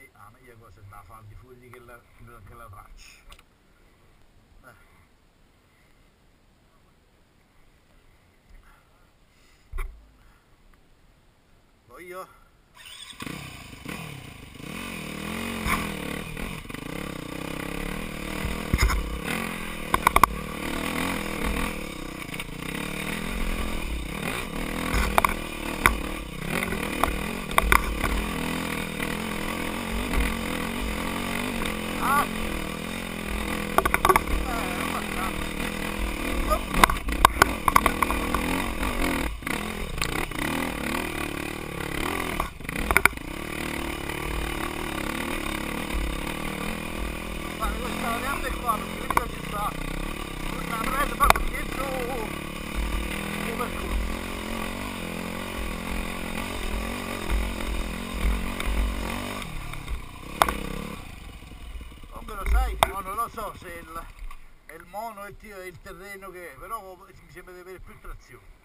Secondo me la meglio cosa è da fare di fuori che la, che la traccia. Eh. Il, è il mono e il, terreno che è, però mi sembra di avere più trazione.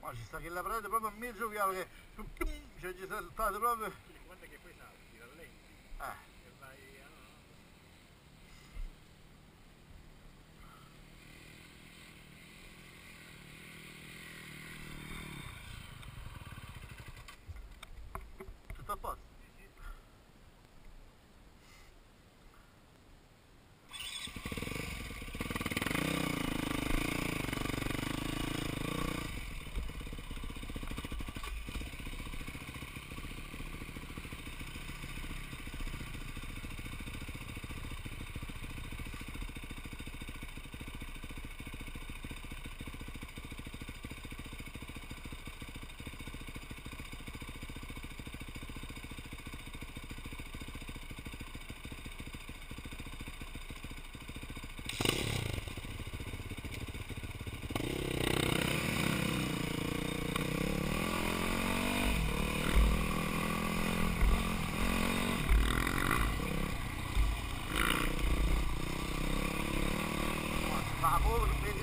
Ma ci sta che la prende proprio a mezzo viale che cioè ci sta stato proprio. Guarda che poi salti, rallenti Eh. holy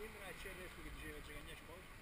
Mi ricordo una CRF che diceva che